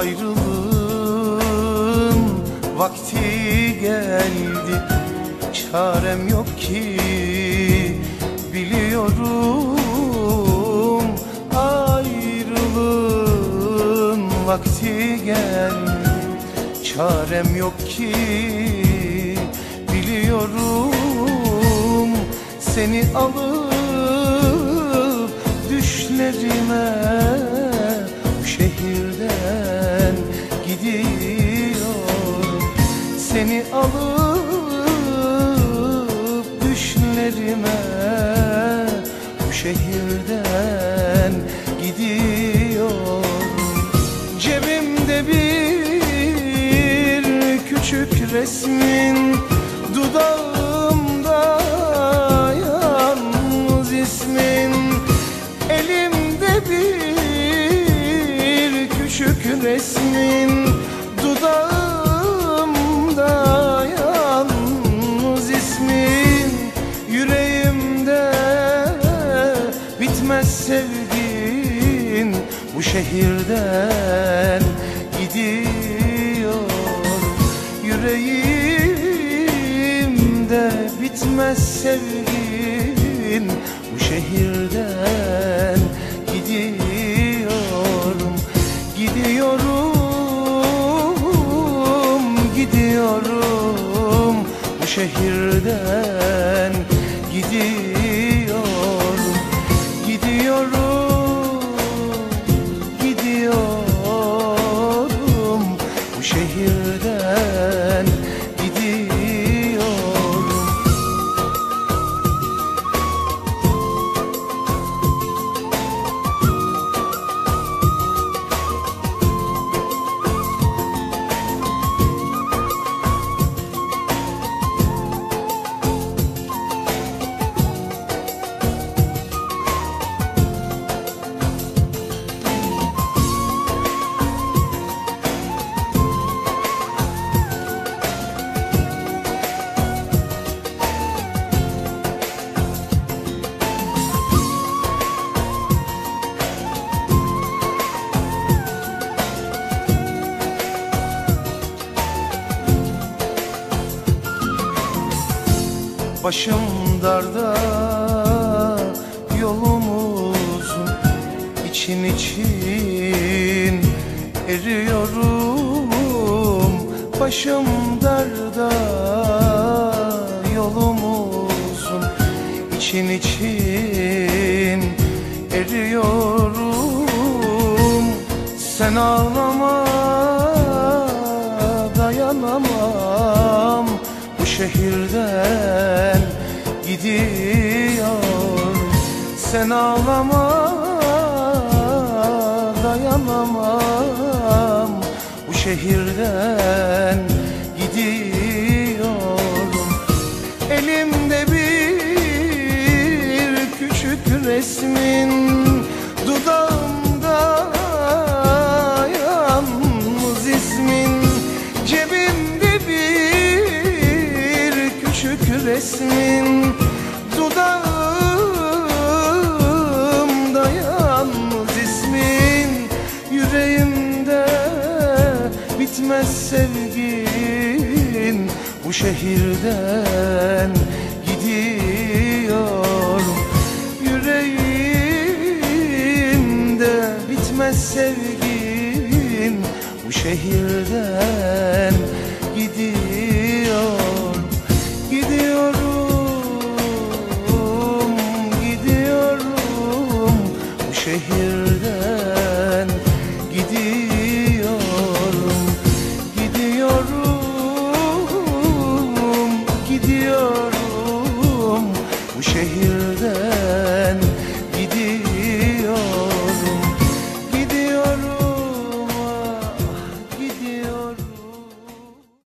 Ayrılığın vakti geldi. Çarem yok ki biliyorum. Ayrılığın vakti geldi. Çarem yok ki biliyorum. Seni alıp düşlerime şehirden gidiyorum Seni alıp düşlerime Bu şehirden gidiyorum Cebimde bir küçük resmin Dudağımda küçük resmin Dudağımda yalnız ismin Yüreğimde bitmez sevgin Bu şehirden gidiyor. Yüreğimde bitmez sevgin Bu şehirden Gidiyorum, Bu şehirden. Gidiyorum Başım darda yolumuzun için için eriyorum. Başım darda yolumuzun için için eriyorum. Sen ağlama şehirden gidiyor. Sen ağlama dayanamam. Bu şehirden gidiyorum. Elimde bir küçük resmin bitmez sevgin Bu şehirden gidiyor. Yüreğimde bitmez sevgin Bu şehirden gidiyor hear